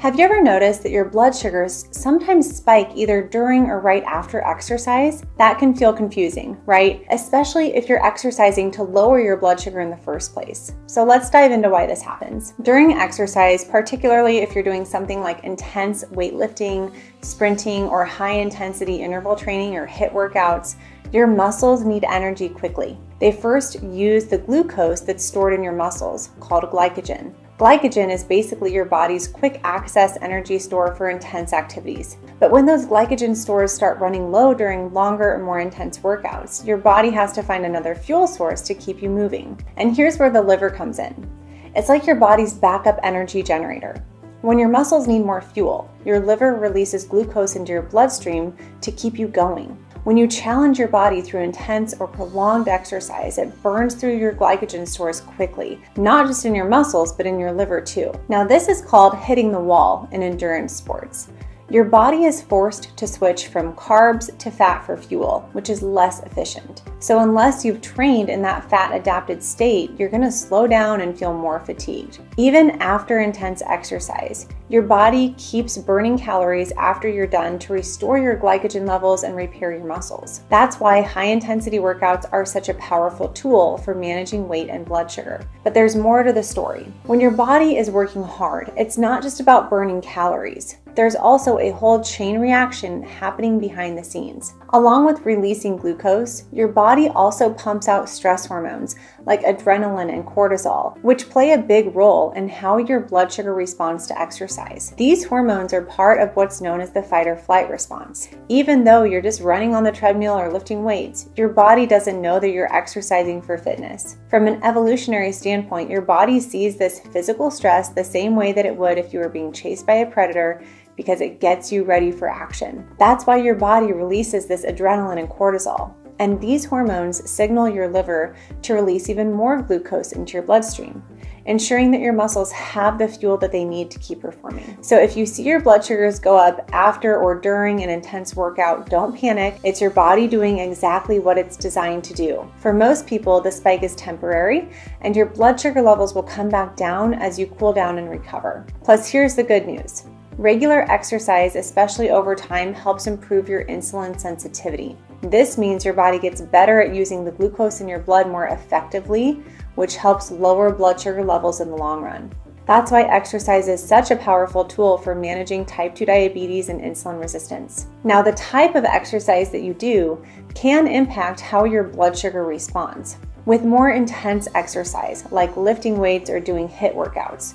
Have you ever noticed that your blood sugars sometimes spike either during or right after exercise? That can feel confusing, right? Especially if you're exercising to lower your blood sugar in the first place. So let's dive into why this happens. During exercise, particularly if you're doing something like intense weightlifting, sprinting, or high intensity interval training or HIIT workouts, your muscles need energy quickly. They first use the glucose that's stored in your muscles, called glycogen. Glycogen is basically your body's quick access energy store for intense activities. But when those glycogen stores start running low during longer or more intense workouts, your body has to find another fuel source to keep you moving. And here's where the liver comes in. It's like your body's backup energy generator. When your muscles need more fuel, your liver releases glucose into your bloodstream to keep you going. When you challenge your body through intense or prolonged exercise, it burns through your glycogen stores quickly, not just in your muscles, but in your liver too. Now, this is called hitting the wall in endurance sports. Your body is forced to switch from carbs to fat for fuel, which is less efficient. So, unless you've trained in that fat adapted state, you're gonna slow down and feel more fatigued. Even after intense exercise, your body keeps burning calories after you're done to restore your glycogen levels and repair your muscles. That's why high intensity workouts are such a powerful tool for managing weight and blood sugar. But there's more to the story. When your body is working hard, it's not just about burning calories. There's also a whole chain reaction happening behind the scenes. Along with releasing glucose, your body also pumps out stress hormones like adrenaline and cortisol, which play a big role in how your blood sugar responds to exercise. These hormones are part of what's known as the fight or flight response. Even though you're just running on the treadmill or lifting weights, your body doesn't know that you're exercising for fitness. From an evolutionary standpoint, your body sees this physical stress the same way that it would if you were being chased by a predator because it gets you ready for action. That's why your body releases this adrenaline and cortisol. And these hormones signal your liver to release even more glucose into your bloodstream, ensuring that your muscles have the fuel that they need to keep performing. So if you see your blood sugars go up after or during an intense workout, don't panic. It's your body doing exactly what it's designed to do. For most people, the spike is temporary and your blood sugar levels will come back down as you cool down and recover. Plus, here's the good news. Regular exercise, especially over time, helps improve your insulin sensitivity. This means your body gets better at using the glucose in your blood more effectively, which helps lower blood sugar levels in the long run. That's why exercise is such a powerful tool for managing type 2 diabetes and insulin resistance. Now, the type of exercise that you do can impact how your blood sugar responds. With more intense exercise, like lifting weights or doing HIIT workouts,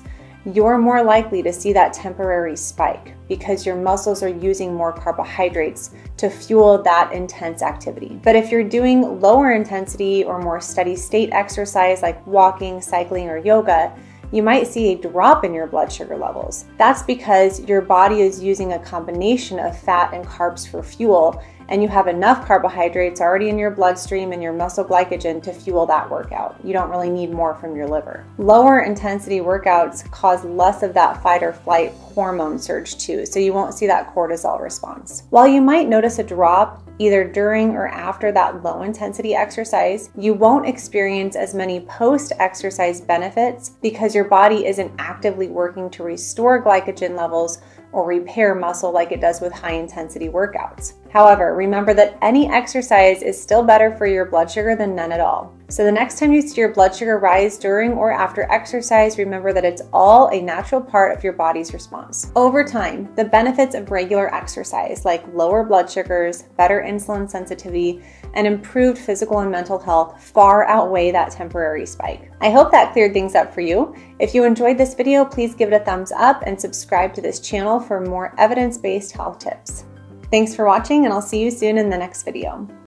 you're more likely to see that temporary spike because your muscles are using more carbohydrates to fuel that intense activity. But if you're doing lower intensity or more steady state exercise like walking, cycling, or yoga, you might see a drop in your blood sugar levels. That's because your body is using a combination of fat and carbs for fuel and you have enough carbohydrates already in your bloodstream and your muscle glycogen to fuel that workout. You don't really need more from your liver. Lower intensity workouts cause less of that fight or flight hormone surge too, so you won't see that cortisol response. While you might notice a drop either during or after that low intensity exercise, you won't experience as many post exercise benefits because your body isn't actively working to restore glycogen levels or repair muscle like it does with high intensity workouts. However, remember that any exercise is still better for your blood sugar than none at all. So the next time you see your blood sugar rise during or after exercise, remember that it's all a natural part of your body's response. Over time, the benefits of regular exercise, like lower blood sugars, better insulin sensitivity, and improved physical and mental health, far outweigh that temporary spike. I hope that cleared things up for you. If you enjoyed this video, please give it a thumbs up and subscribe to this channel for more evidence based health tips. Thanks for watching, and I'll see you soon in the next video.